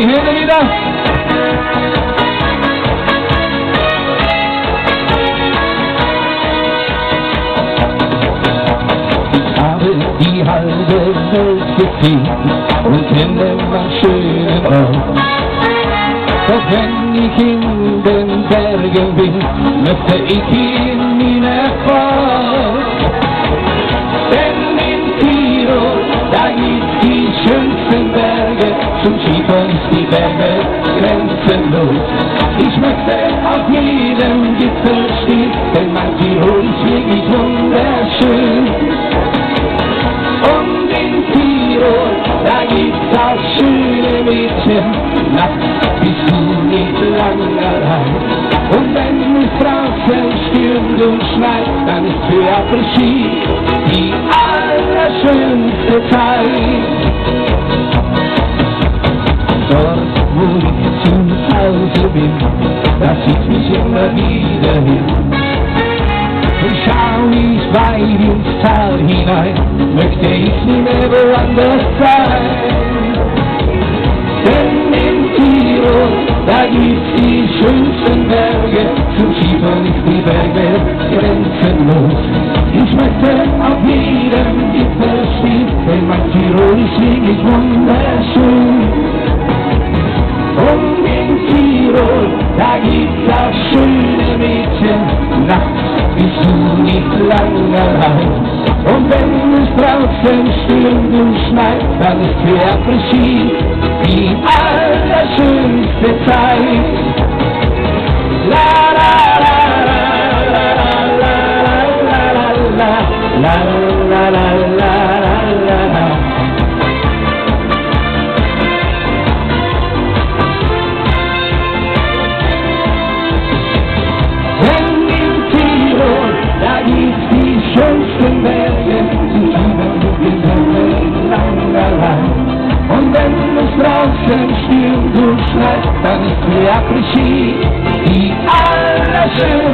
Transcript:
die Hände wieder. Ich habe die halbe Welt gesehen und kenne meinen schönen Ort. Doch wenn ich in den Bergen bin, möchte ich in meine Fort. Denn in Tirol, da gibt's die schönsten Berge, zum Skifahren die Berge grenzenlos. Ich möchte auf jedem Gipfel stehen, denn mein Tirol ist wirklich wunderschön. Und in Tirol, da gibt's auch schöne Mädchen, nachts bist du nicht lang allein. Und wenn es draußen stürmt und schneit, dann ist für Après-Ski die allerschönste Zeit. Dort, wo ich zu Hause bin, da zieht mich immer wieder hin. Und schau ich weit ins Tal hinein, möchte ich nie mehr woanders sein. Denn in Tirol, da gibt's die schönsten Berge, zum Skifahren ist die Berge grenzenlos. Ich möchte auf jedem Gipfel stehen, denn mein Tirol ist wirklich wunderschön. Auch schöne Mädchen, nachts bist du nicht lang allein. Und wenn es draußen stürmt und schneit, dann ist für Après-Ski die allerschönste Zeit. La la la la la la la la la la Śniegu szleć, tam jest ja krzysi i ale.